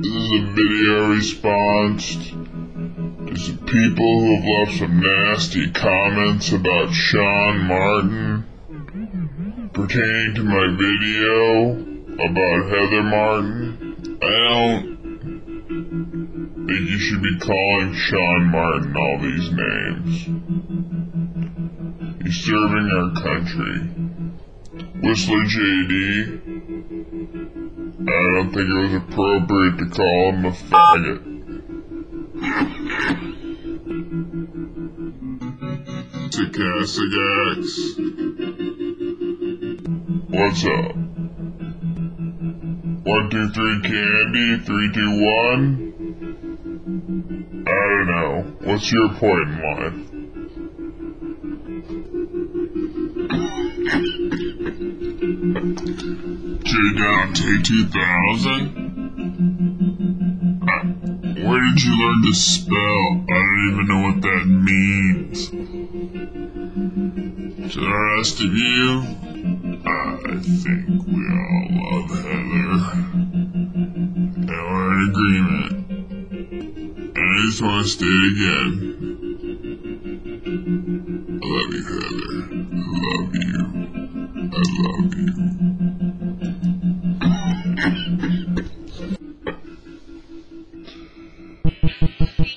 This is a video response to some people who have left some nasty comments about Shaun Martin pertaining to my video about Heather Martin. I don't think you should be calling Shaun Martin all these names. He's serving our country. Whistler JD. I don't think it was appropriate to call him a faggot. Sarcastic X. What's up? One, two, three, candy. Three, two, one. I don't know. What's your point in life? J Dante 2000? Uh, Where did you learn to spell? I don't even know what that means. To the rest of you, I think we all love Heather. just want to state again. I love you, Heather. I love you. I love you.